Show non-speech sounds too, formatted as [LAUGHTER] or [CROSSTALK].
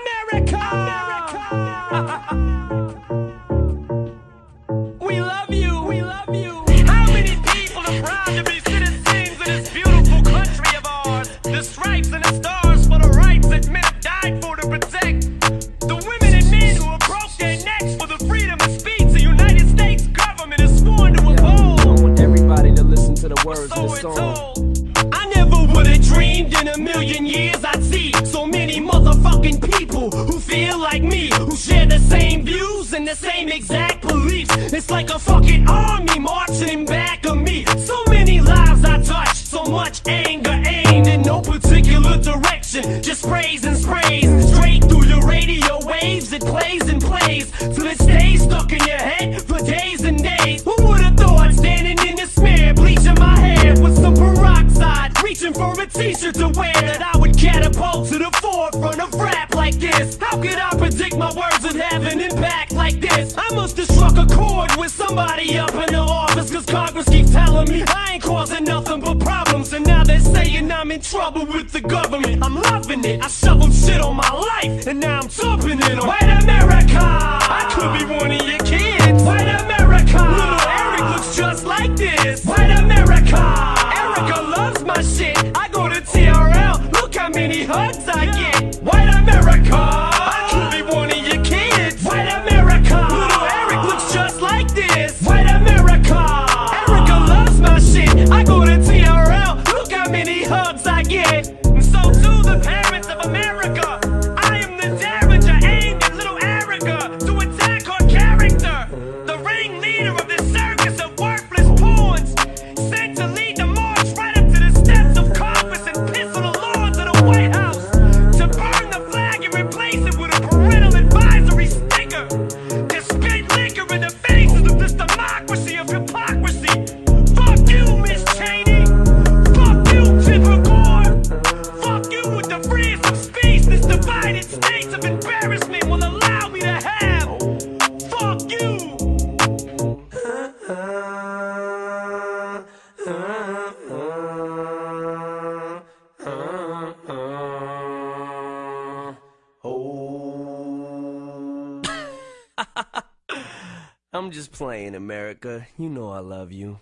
America! we love you, we love you. How many people are proud to be citizens of this beautiful country of ours? The stripes and the stars for the rights that men have died for to protect. The women and men who have broke their necks for the freedom of speech the United States government is sworn to uphold. I want everybody to listen to the words So of the song. told. I never would've dreamed in a million years I'd see so people who feel like me, who share the same views and the same exact beliefs. It's like a fucking army marching back of me. So many lives I touched, so much anger aimed in no particular direction. Just sprays and sprays straight through your radio waves. It plays and plays till it stays stuck in your head for days and days. Who would've thought standing in the smear, bleaching my hair with some peroxide, reaching for a t-shirt to wear that I would catapult to the forefront of rap this? How could I predict my words would have an impact like this? I must have struck a chord with somebody up in the office, cause Congress keeps telling me I ain't causing nothing but problems. And now they're saying I'm in trouble with the government. I'm loving it. I shoveled shit on my life, and now I'm dumping it on divided states of embarrassment will allow me to have. Fuck you. [LAUGHS] I'm just playing, America. You know I love you.